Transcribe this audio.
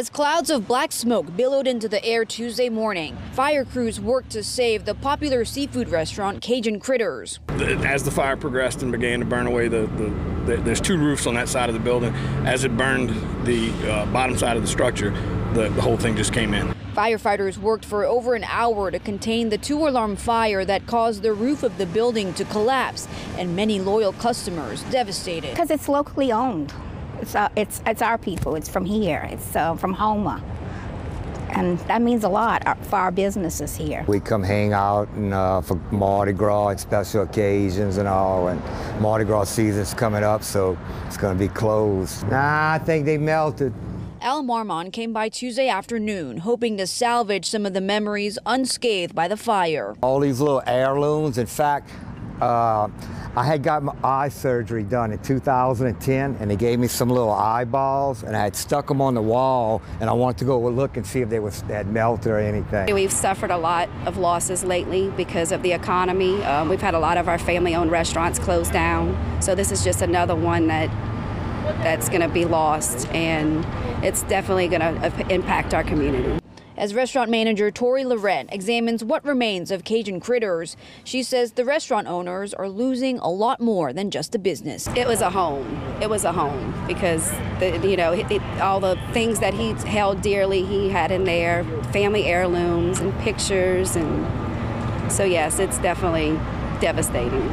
As clouds of black smoke billowed into the air Tuesday morning, fire crews worked to save the popular seafood restaurant Cajun Critters. As the fire progressed and began to burn away, the, the, the there's two roofs on that side of the building. As it burned the uh, bottom side of the structure, the, the whole thing just came in. Firefighters worked for over an hour to contain the two alarm fire that caused the roof of the building to collapse and many loyal customers devastated. Because it's locally owned. It's, uh, it's, it's our people. It's from here. It's uh, from Houma. And that means a lot uh, for our businesses here. We come hang out and, uh, for Mardi Gras and special occasions and all. And Mardi Gras season's coming up, so it's going to be closed. Nah, I think they melted. Al Marmon came by Tuesday afternoon, hoping to salvage some of the memories unscathed by the fire. All these little heirlooms. In fact, uh, I had got my eye surgery done in 2010, and they gave me some little eyeballs, and I had stuck them on the wall, and I wanted to go look and see if they, was, had melted or anything. We've suffered a lot of losses lately because of the economy. Um, we've had a lot of our family-owned restaurants closed down, so this is just another one that that's going to be lost, and it's definitely going to impact our community. As restaurant manager Tori Lorette examines what remains of Cajun Critters, she says the restaurant owners are losing a lot more than just a business. It was a home. It was a home because, the, you know, it, it, all the things that he held dearly, he had in there, family heirlooms and pictures. And so, yes, it's definitely devastating.